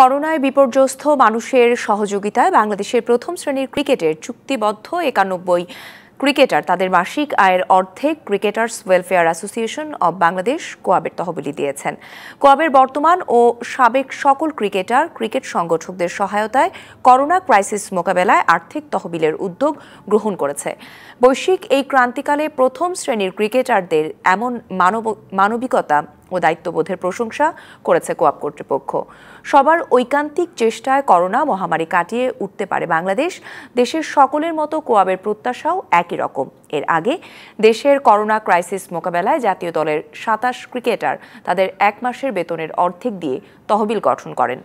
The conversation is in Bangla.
করোনায় বিপর্যস্ত মানুষের সহযোগিতায় বাংলাদেশের প্রথম শ্রেণির ক্রিকেটের চুক্তিবদ্ধ একানব্বই ক্রিকেটার। তাদের মাসিক আয়ের অর্ধেক cricketers welfare association of Bangladesh কোয়াবের তহবিলি দিয়েছেন। কোয়াবের বর্তমান ও সাবেক সকল ক্রিকেটার, ক্রিকেট সংগঠকদের সহায়তায় করোনা ক্রাইসিস মোকাবেলায় আর্থিক তহবিলের উদ্যোগ গ্রহণ করেছে। বৈশ্বিক এই ক্রান্তিকালে প্রথম শ্রেণির ক্রিকেটারদের এমন মানব, মানবিকতা ও দায়িত্ববোধের প্রশংসা করেছে কোয়াব কর্তৃপক্ষ। সবার ঐকান্তিক চেষ্টায় করোনা মহামারী কাটিয়ে উঠতে পারে বাংলাদেশ। দেশের সকলের মতো কোয়াবের প্রত্যাশাও একই রকম। এর আগে দেশের করোনা ক্রাইসিস মোকাবেলায় জাতীয় দলের সাতাশ ক্রিকেটার তাদের এক মাসের বেতনের অর্ধেক দিয়ে তহবিল গঠন করেন।